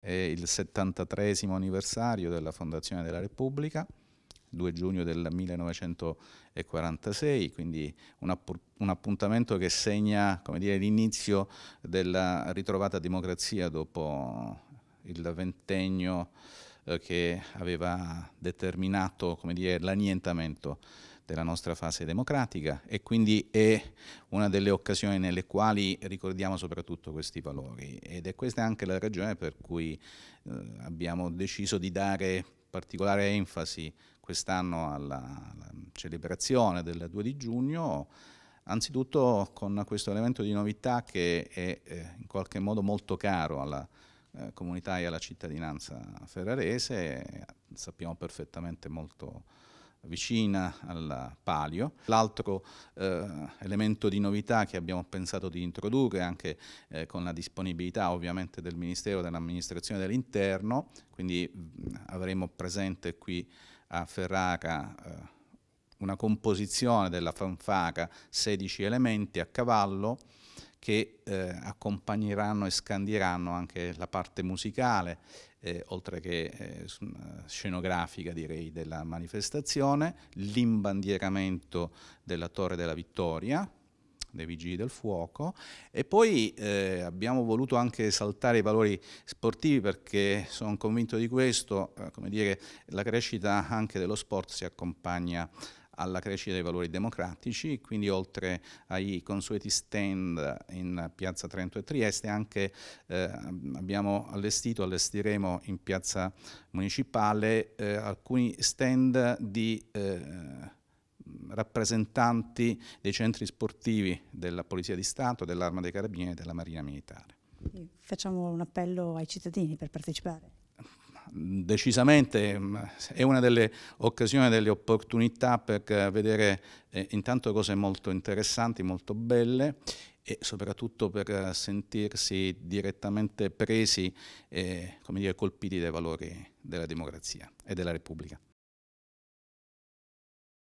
È il 73 anniversario della fondazione della Repubblica, 2 giugno del 1946, quindi un, app un appuntamento che segna l'inizio della ritrovata democrazia dopo il ventennio eh, che aveva determinato l'annientamento della nostra fase democratica e quindi è una delle occasioni nelle quali ricordiamo soprattutto questi valori. Ed è questa anche la ragione per cui eh, abbiamo deciso di dare particolare enfasi quest'anno alla, alla, celebrazione del 2 di giugno anzitutto con questo elemento di novità che è eh, in qualche modo molto caro alla eh, comunità e alla cittadinanza ferrarese. Sappiamo perfettamente molto vicina al palio. L'altro eh, elemento di novità che abbiamo pensato di introdurre anche eh, con la disponibilità ovviamente del Ministero dell'amministrazione dell'interno, quindi mh, avremo presente qui a Ferrara eh, una composizione della fanfara 16 elementi a cavallo che eh, accompagneranno e scandieranno anche la parte musicale, eh, oltre che eh, scenografica direi della manifestazione, l'imbandieramento della Torre della Vittoria, dei Vigili del Fuoco e poi eh, abbiamo voluto anche esaltare i valori sportivi perché sono convinto di questo, eh, come dire, la crescita anche dello sport si accompagna alla crescita dei valori democratici, quindi oltre ai consueti stand in piazza Trento e Trieste anche eh, abbiamo allestito, allestiremo in piazza municipale eh, alcuni stand di eh, rappresentanti dei centri sportivi della Polizia di Stato, dell'Arma dei Carabinieri e della Marina Militare. Facciamo un appello ai cittadini per partecipare decisamente mm, è una delle occasioni, delle opportunità per vedere eh, intanto cose molto interessanti, molto belle e soprattutto per sentirsi direttamente presi e dire, colpiti dai valori della democrazia e della Repubblica.